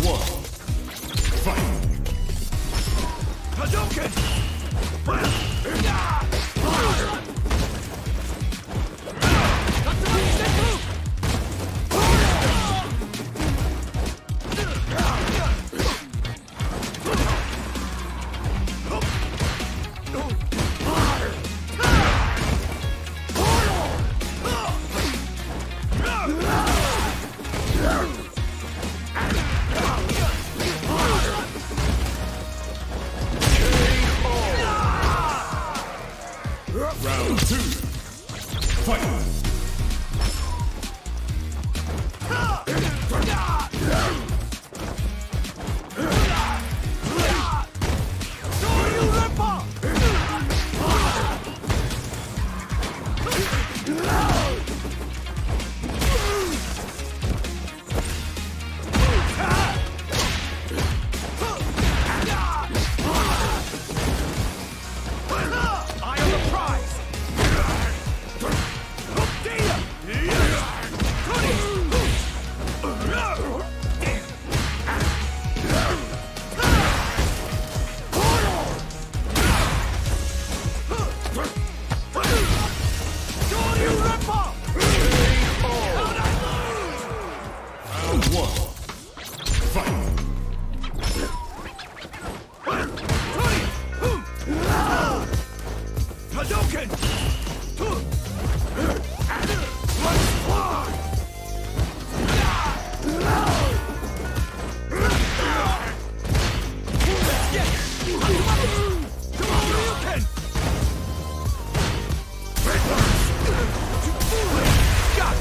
One. Fight. Round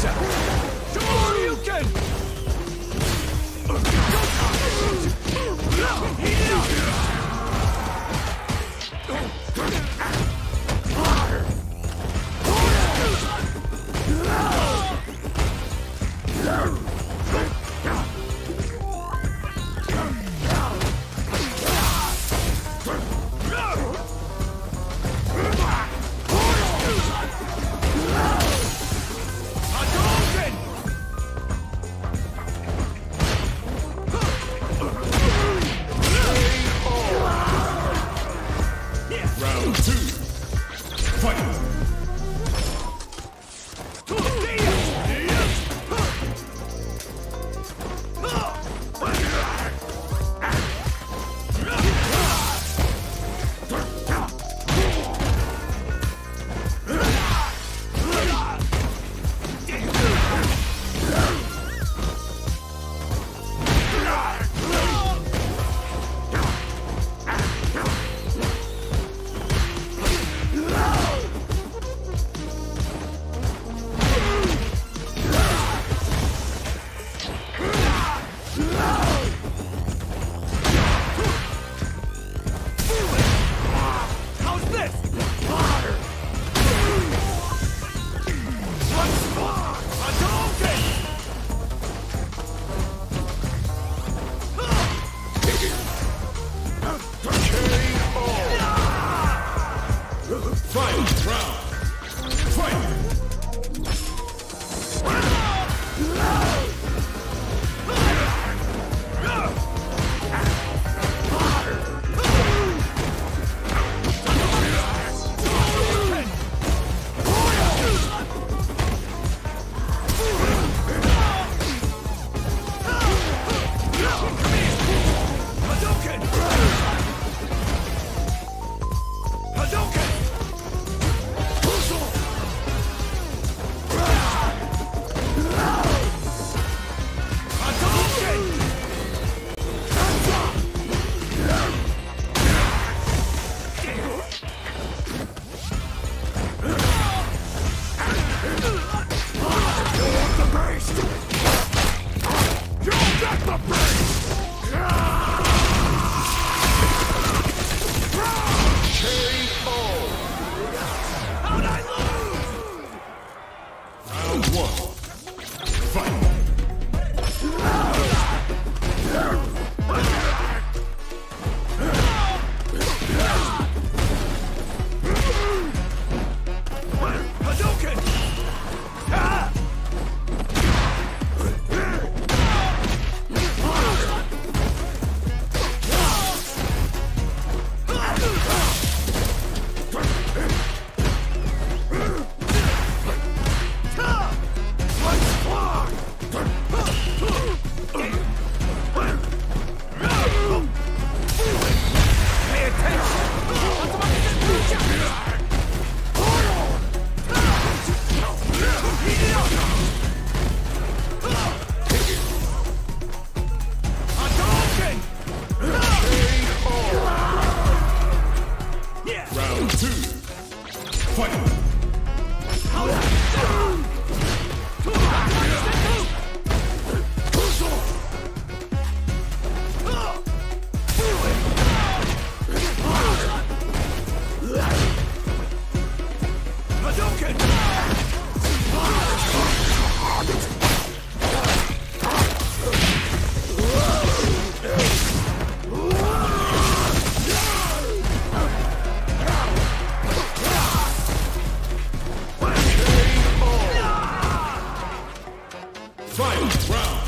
Gotcha! Hadouken! Final round.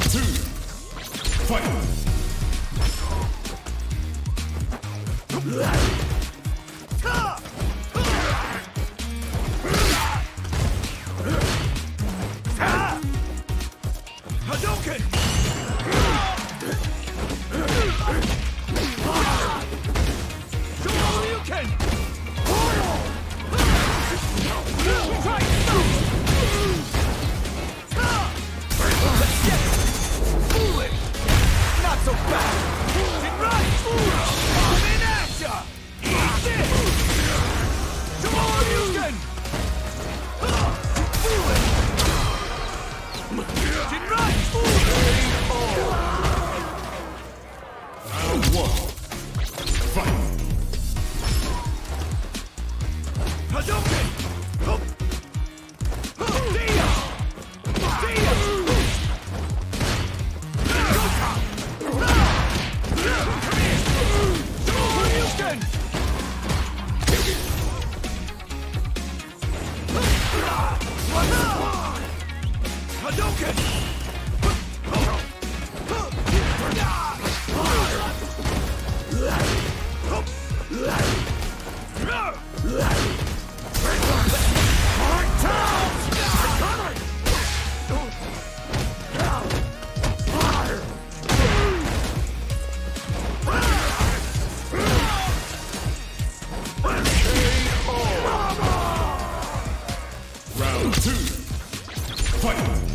Two! Fight! Fight!